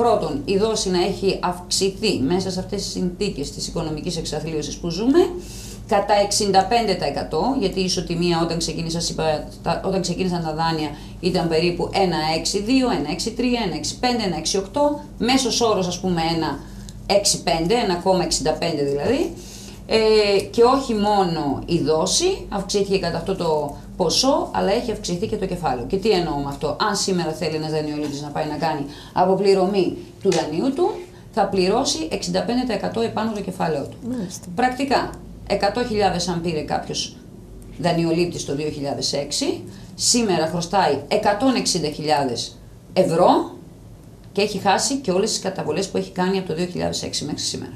πρώτον η δόση να έχει αυξηθεί μέσα σε αυτές τις συνθήκες της οικονομικής εξαθλίωσης που ζούμε κατά 65% γιατί η ισοτιμία όταν, ξεκίνησα, όταν ξεκίνησαν τα δάνεια ήταν περίπου 1,62, 1,63, 1,65, 1,68 μέσος όρος ας πούμε 1,65, 1,65 δηλαδή ε, και όχι μόνο η δόση αυξήθηκε κατά αυτό το ποσό, αλλά έχει αυξηθεί και το κεφάλαιο. Και τι εννοώ με αυτό; Αν σήμερα θέλει ένας δανειολήπτης να πάει να κάνει αποπληρωμή του δανείου του, θα πληρώσει 65% επάνω το κεφάλαιο του. Μάλιστα. Πρακτικά, 100.000 αν πήρε κάποιος δανειολήπτης το 2006, σήμερα χρωστάει 160.000 ευρώ και έχει χάσει και όλες τις καταβολές που έχει κάνει από το 2006 μέχρι σήμερα.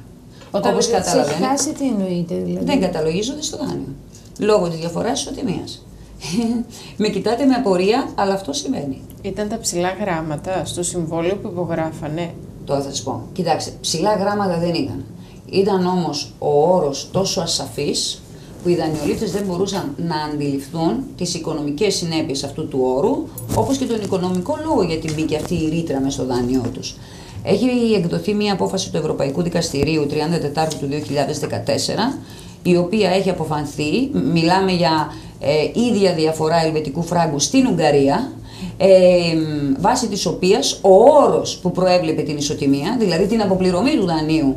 Όταν Όπως λέτε, καταλαβαίνετε. έχει χάσει, τι εννοείται δηλαδή; Δεν καταλογίζονται στο δάνειο. Λόγω της διαφοράς ισοτιμίας. με κοιτάτε με απορία, αλλά αυτό συμβαίνει. Ήταν τα ψηλά γράμματα στο συμβόλαιο που υπογράφανε. Τώρα θα σας πω. Κοιτάξτε, ψηλά γράμματα δεν ήταν. Ήταν όμως ο όρος τόσο ασαφής που οι δανειολήπτες δεν μπορούσαν να αντιληφθούν τις οικονομικές συνέπειες αυτού του όρου, όπως και τον οικονομικό λόγο γιατί μπήκε αυτή η ρήτρα μες στο δάνειό τους. Έχει εκδοθεί μια απόφαση του Ευρωπαϊκού Δικαστηρίου 34 του 2014, η οποία έχει αποφανθεί, μιλάμε για ε, ίδια διαφορά ελβετικού φράγκου στην Ουγγαρία, ε, βάσει της οποίας ο όρος που προέβλεπε την ισοτιμία, δηλαδή την αποπληρωμή του δανείου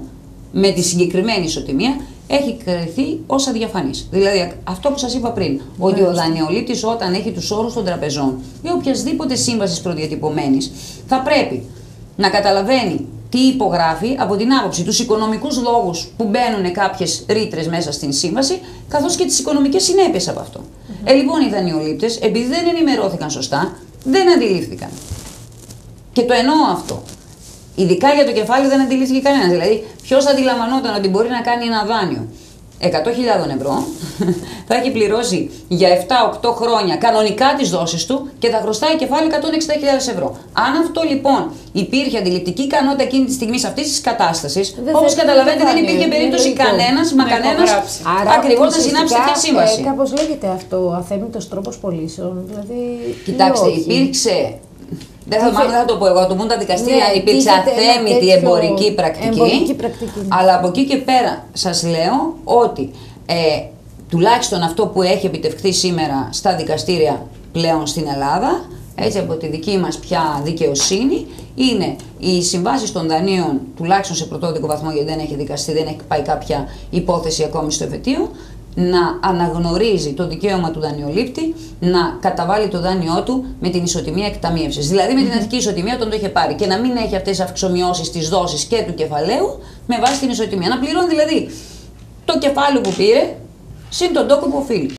με τη συγκεκριμένη ισοτιμία, έχει κριθεί ως αδιαφανής. Δηλαδή αυτό που σας είπα πριν, ότι ο δανειολήπτης όταν έχει τους όρους των τραπεζών ή οποιασδήποτε σύμβασης προδιατυπωμένης, θα πρέπει να καταλαβαίνει τι υπογράφει από την άποψη τους οικονομικούς λόγους που μπαίνουν κάποιες ρήτρες μέσα στην σύμβαση, καθώς και τις οικονομικές συνέπειες από αυτό. Ε, λοιπόν, οι δανειολήπτες, επειδή δεν ενημερώθηκαν σωστά, δεν αντιλήφθηκαν. Και το εννοώ αυτό. Ειδικά για το κεφάλαιο δεν αντιλήφθηκε κανένας. Δηλαδή, ποιος αντιλαμβανόταν ότι μπορεί να κάνει ένα δάνειο; 100.000 ευρώ, θα έχει πληρώσει για 7-8 χρόνια κανονικά τις δόσεις του και θα χρωστάει κεφάλαιο 160.000 ευρώ. Αν αυτό λοιπόν υπήρχε αντιληπτική ικανότητα εκείνη τη στιγμή αυτής της κατάστασης, Δεν όπως θα καταλαβαίνετε ήταν δεν υπήρχε δάνειο, περίπτωση είναι λογικό. κανένας, μα Να κανένας υπογράψει. ακριβώς να συνάψει τέτοια σύμβαση. Ε, Κάπως λέγεται αυτό, αθέμητος τρόπος πωλήσεων. Δηλαδή, ή Κοιτάξτε, όχι. υπήρξε. Δεν θα, Είχε- μάλλον δεν θα το πω εγώ, το πούν τα δικαστήρια. Ναι, υπήρξε υπήρχε ένα αθέμητη τέτοιο εμπορική πρακτική. εμπορική πρακτική. Αλλά από εκεί και πέρα σας λέω ότι ε, τουλάχιστον αυτό που έχει επιτευχθεί σήμερα στα δικαστήρια πλέον στην Ελλάδα, έτσι από τη δική μας πια δικαιοσύνη, είναι οι συμβάσεις των δανείων, τουλάχιστον σε πρωτόδικο βαθμό, γιατί δεν έχει δικαστεί, δεν έχει πάει κάποια υπόθεση ακόμη στο εφετείο, να αναγνωρίζει το δικαίωμα του δανειολήπτη να καταβάλει το δάνειό του με την ισοτιμία εκταμείευση. Δηλαδή με την αρχική ισοτιμία όταν το είχε πάρει και να μην έχει αυτές τις αυξομοιώσεις της δόσης και του κεφαλαίου με βάση την ισοτιμία. Να πληρώνει δηλαδή το κεφάλαιο που πήρε συν τον τόκο που οφείλει.